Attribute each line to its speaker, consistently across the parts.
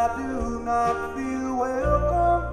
Speaker 1: I do not feel welcome.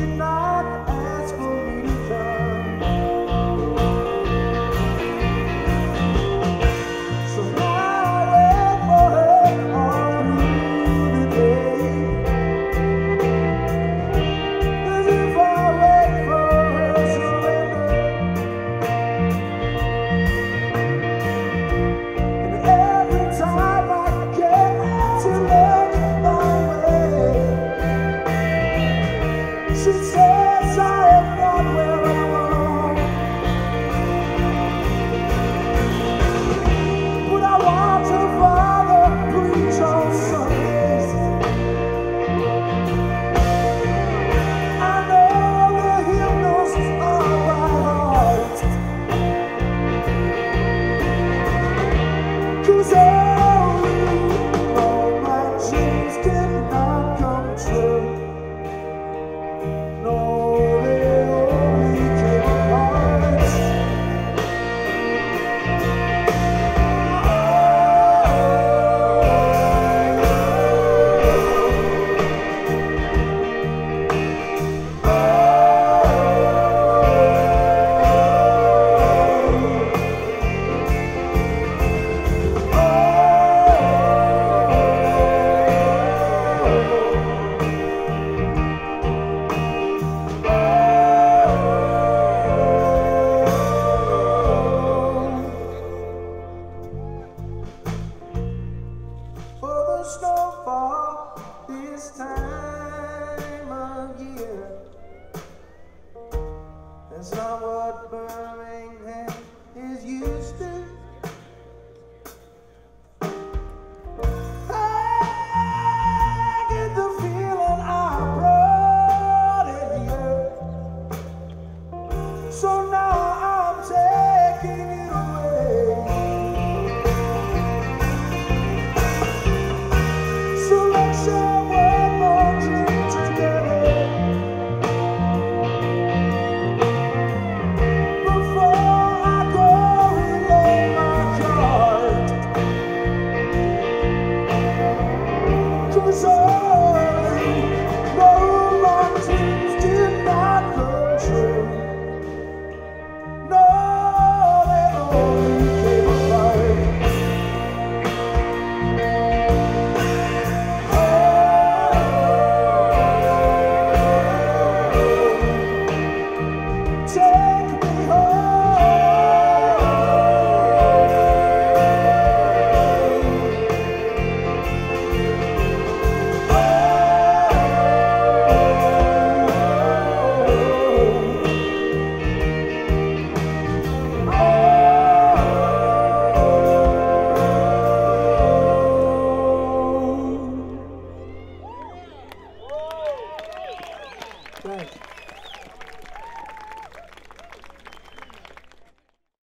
Speaker 1: She not